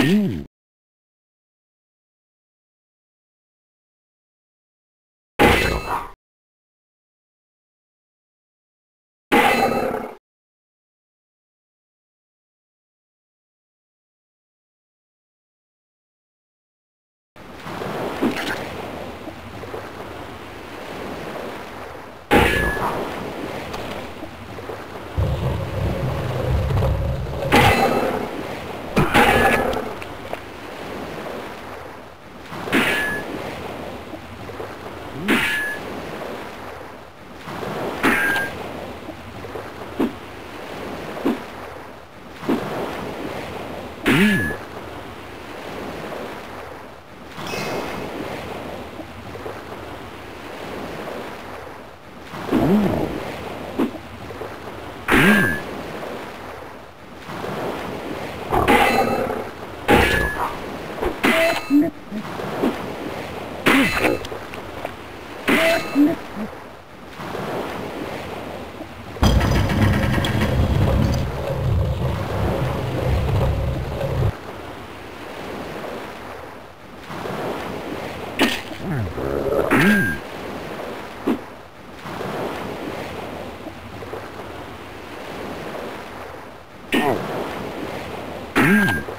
Ooh. Ooh. Mm.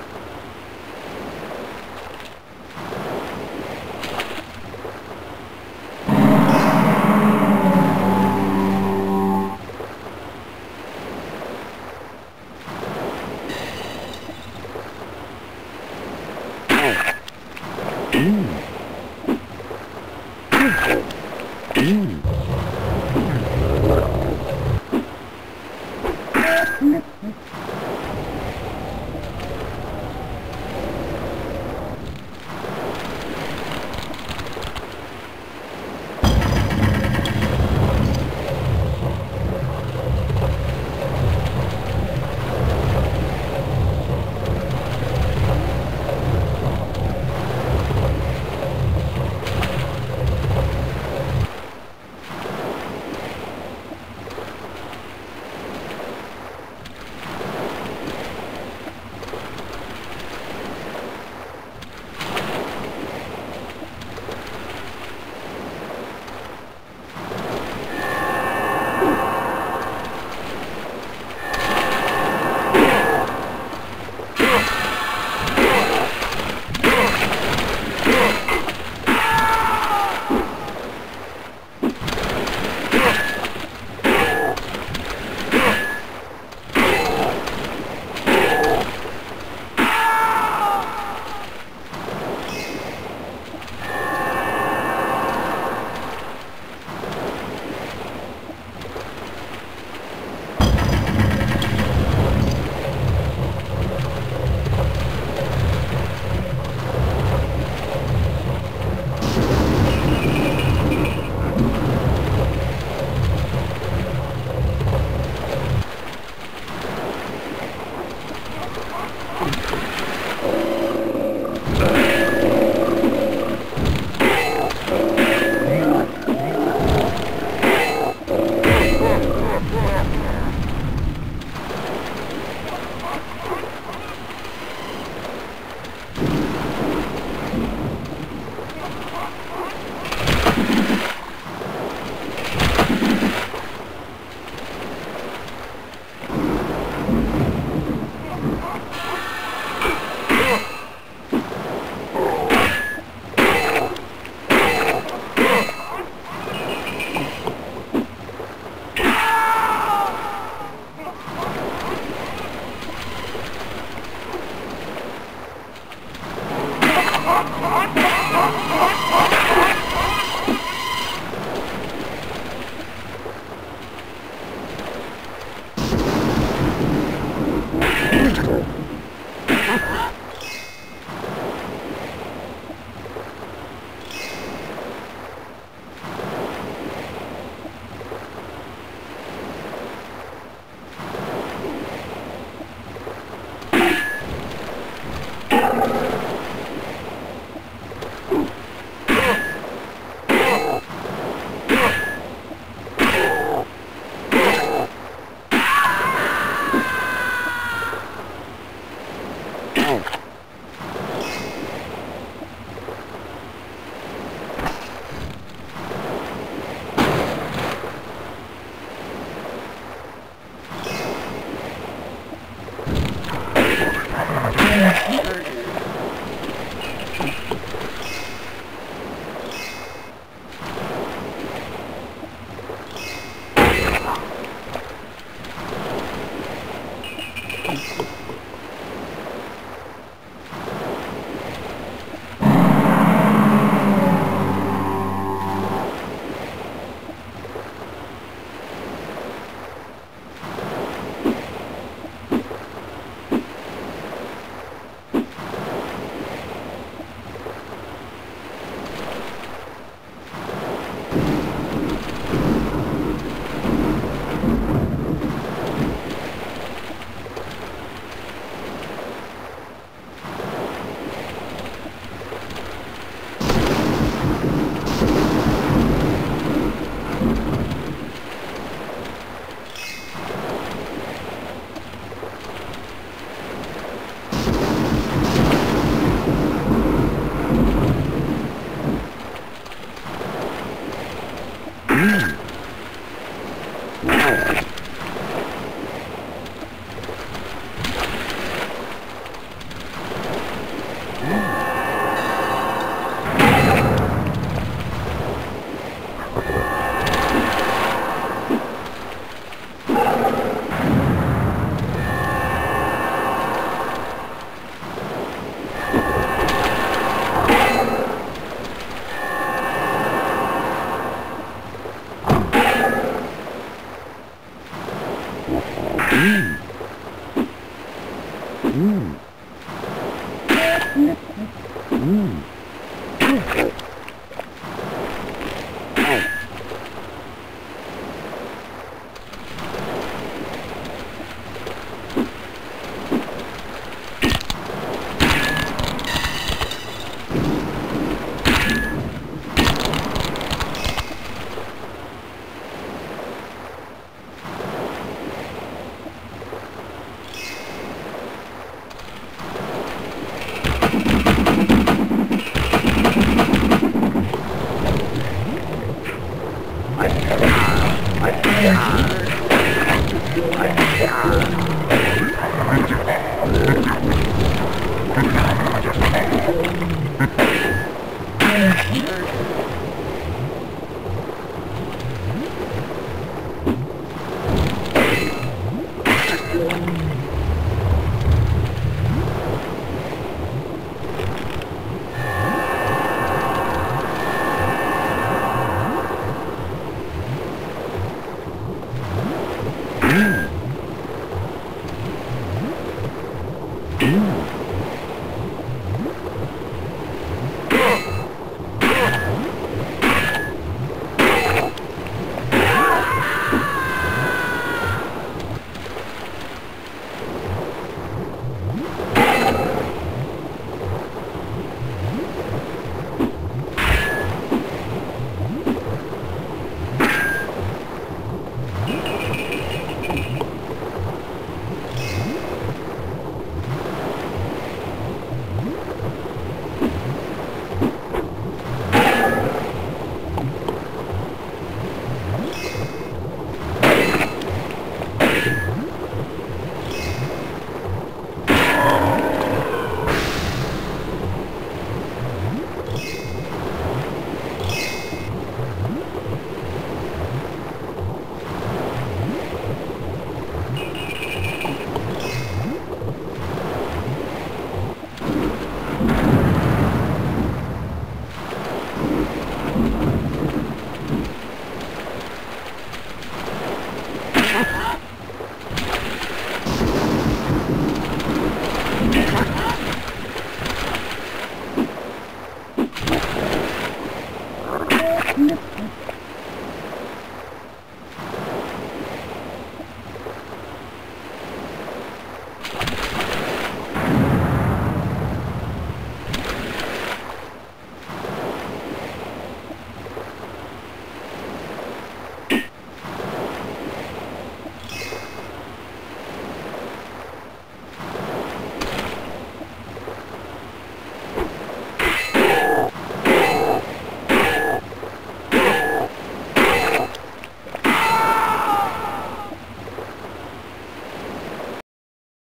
Mm. Mm. Mm. Yeah. Yep.